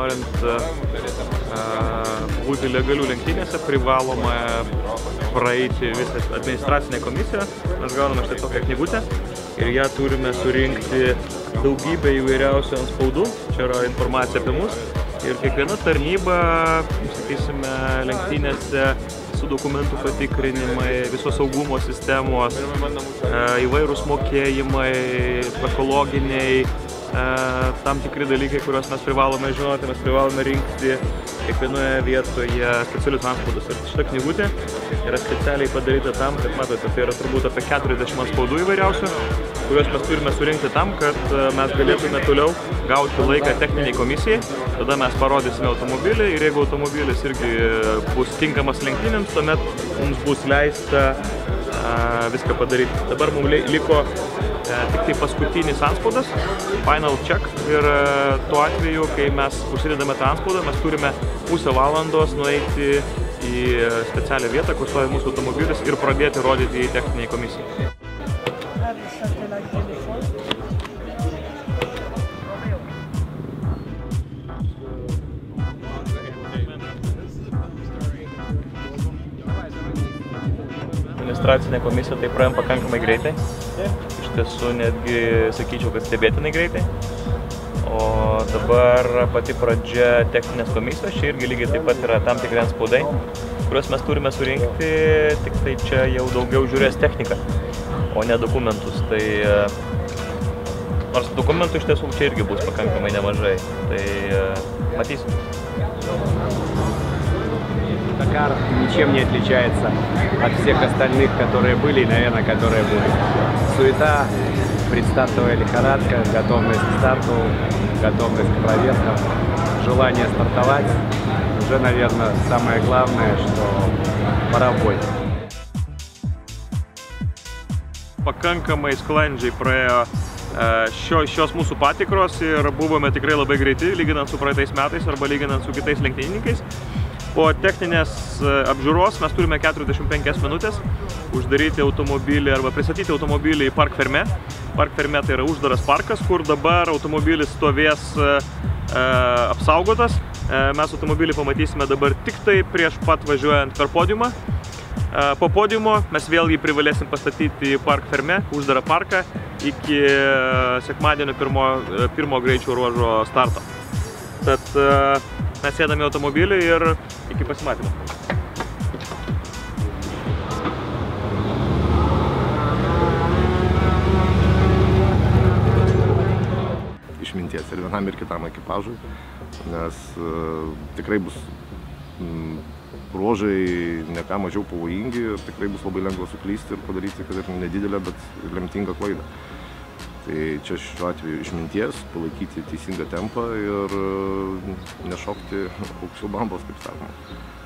norint e, būti legalių lenktynėse, privaloma praeiti visą administracinę komisiją. Mes gauname štai tokią knygutę ir ją turime surinkti daugybę įvairiausių ant spaudų. Čia yra informacija apie mus. Ir kiekviena tarnyba, sakysime, lenktynėse su dokumentų patikrinimai, visos saugumo sistemos, e, įvairūs mokėjimai, ekologiniai, e, tam tikri dalykai, kuriuos mes privalome žinoti, mes privalome rinkti kiekvienoje vietoje specialius anspaudus. Ir šita knygutė yra specialiai padaryta tam, kad matote, tai yra turbūt apie 40 anspaudų įvairiausių, kuriuos mes turime surinkti tam, kad e, mes galėtume toliau gauti laiką techniniai komisijai. Tada mes parodysime automobilį ir jeigu automobilis irgi bus tinkamas lenktynėms, tuomet mums bus leista viską padaryti. Dabar mums liko tik tai paskutinis anspaudas, final check ir tuo atveju, kai mes užsidedame tą anspaudą, mes turime pusę valandos nueiti į specialią vietą, kur stovi mūsų automobilis ir pradėti rodyti į techniniai komisijai. Administracinė komisija tai praėjom pakankamai greitai. Iš tiesų netgi sakyčiau, kad stebėtinai greitai. O dabar pati pradžia techninės komisijos, čia irgi lygiai taip pat yra tam tikri spaudai, kuriuos mes turime surinkti, tik tai čia jau daugiau žiūrės technika, o ne dokumentus. Tai nors dokumentų iš tiesų čia irgi bus pakankamai nemažai, tai matysim. Дакар ничем не отличается от всех остальных, которые были и, наверное, которые будут. Суета, предстартовая лихорадка, готовность к старту, готовность к проверкам, желание стартовать. Уже, наверное, самое главное, что пора в бой. Pakankamai sklandžiai praėjo šio, šios mūsų patikros ir buvome tikrai labai greiti, lyginant su praeitais metais arba lyginant su kitais lenktynininkais. Po techninės apžiūros mes turime 45 minutės uždaryti automobilį arba pristatyti automobilį į Park Ferme. Park Ferme tai yra uždaras parkas, kur dabar automobilis stovės e, apsaugotas. E, mes automobilį pamatysime dabar tik tai prieš pat važiuojant per podiumą. E, po podiumo mes vėl jį privalėsim pastatyti į Park Ferme, uždarą parką, iki sekmadienio pirmo, pirmo greičio ruožo starto. Tad mes sėdame į automobilį ir iki pasimatymo. Išminties ir vienam ir kitam ekipažui, nes uh, tikrai bus mm, ruožai ne ką mažiau pavojingi ir tikrai bus labai lengva suklysti ir padaryti, kad ir nedidelę, bet lemtingą klaidą. Tai čia šiuo atveju išminties, palaikyti teisingą tempą ir nešokti aukščiau bambos, kaip sakoma.